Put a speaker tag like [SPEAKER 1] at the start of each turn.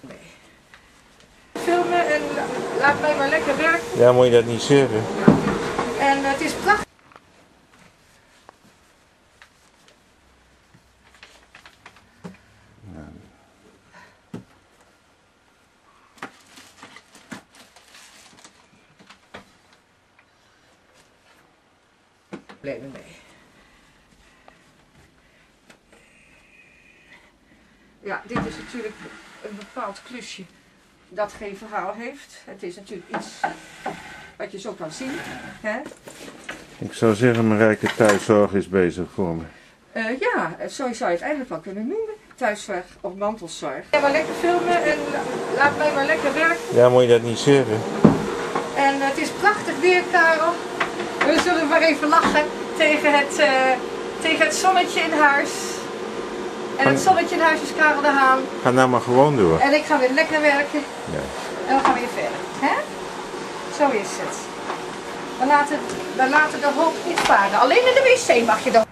[SPEAKER 1] Nee. Filmen en la- laat mij maar lekker werken.
[SPEAKER 2] Ja, moet je dat niet zeggen?
[SPEAKER 1] En het is prachtig. Problemen mee. Ja, dit is natuurlijk een bepaald klusje dat geen verhaal heeft. Het is natuurlijk iets wat je zo kan zien. Hè?
[SPEAKER 2] Ik zou zeggen, Marijke thuiszorg is bezig voor me.
[SPEAKER 1] Eh, ja, zo zou je het eigenlijk wel kunnen noemen. Thuiszorg of mantelzorg. Ja, maar lekker filmen en la- laat mij maar lekker werken.
[SPEAKER 2] Ja, moet je dat niet zeggen?
[SPEAKER 1] En het is prachtig weer, Karel. We zullen maar even lachen tegen het, eh, tegen het zonnetje in huis. En het zonnetje in huis is Karel de Haan.
[SPEAKER 2] Ga nou maar gewoon door.
[SPEAKER 1] En ik ga weer lekker werken.
[SPEAKER 2] Ja.
[SPEAKER 1] En we gaan weer verder. Hè? Zo is het. We laten, we laten de hoop niet varen. Alleen in de wc mag je dan.